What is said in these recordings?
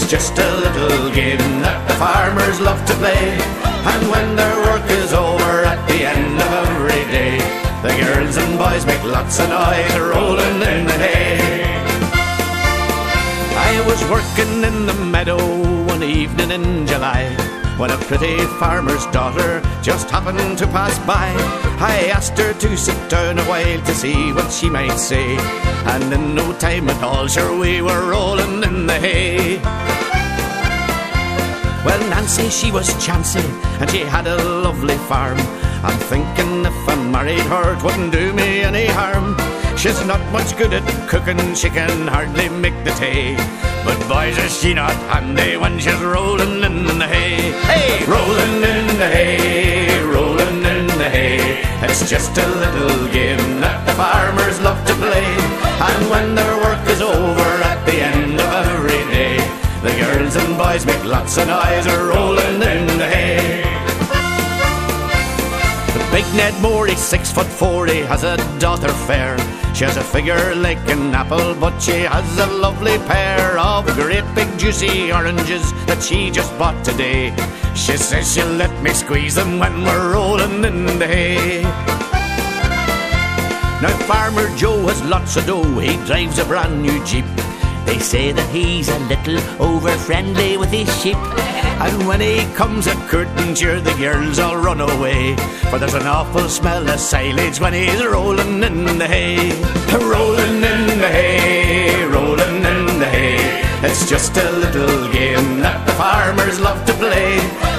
It's just a little game that the farmers love to play. And when their work is over at the end of every day, the girls and boys make lots of noise rolling in the hay. I was working in the meadow one evening in July when a pretty farmer's daughter just happened to pass by. I asked her to sit down a while to see what she might say, and in no time at all, sure we were rolling in the hay. Well, Nancy, she was chancy, and she had a lovely farm. I'm thinking if I married her, it wouldn't do me any harm. She's not much good at cooking, she can hardly make the tea. But boys, is she not handy when she's rolling in the hay? Hey, rolling in the hay, rolling in the hay. It's just a little game that the farmers love to play. And when their work is over at the end of every day, the girls and boys make lots of noise rolling in the hay. Big Ned Moore, he's six foot four, he has a daughter fair. She has a figure like an apple, but she has a lovely pair of great big juicy oranges that she just bought today. She says she'll let me squeeze them when we're rolling in the hay. Now Farmer Joe has lots of dough, he drives a brand new Jeep. They say that he's a little over friendly with his sheep. And when he comes a curtain, sure the girls all run away. For there's an awful smell of silage when he's rolling in the hay. Rolling in the hay, rolling in the hay. It's just a little game that the farmers love to play.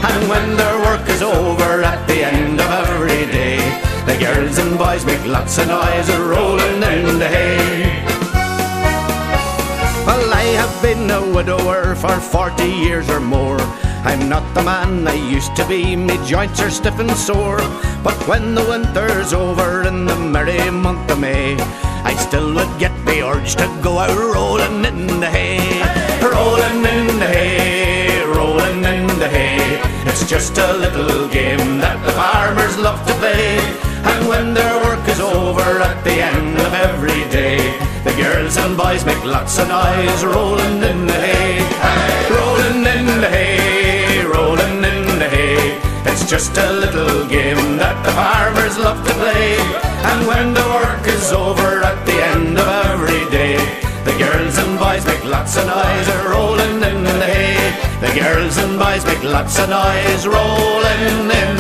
And when their work is over at the end of every day, the girls and boys make lots of noise rolling in the hay. I have been a widower for 40 years or more. I'm not the man I used to be, me joints are stiff and sore. But when the winter's over in the merry month of May, I still would get the urge to go out rolling in the hay. Rolling in the hay, rolling in the hay. It's just a little game that the farmers love to play. And when their work is over at the end girls and boys make lots of noise rolling in the hay. Rolling in the hay, rolling in the hay. It's just a little game that the farmers love to play. And when the work is over at the end of every day, the girls and boys make lots of noise rolling in the hay. The girls and boys make lots of noise rolling in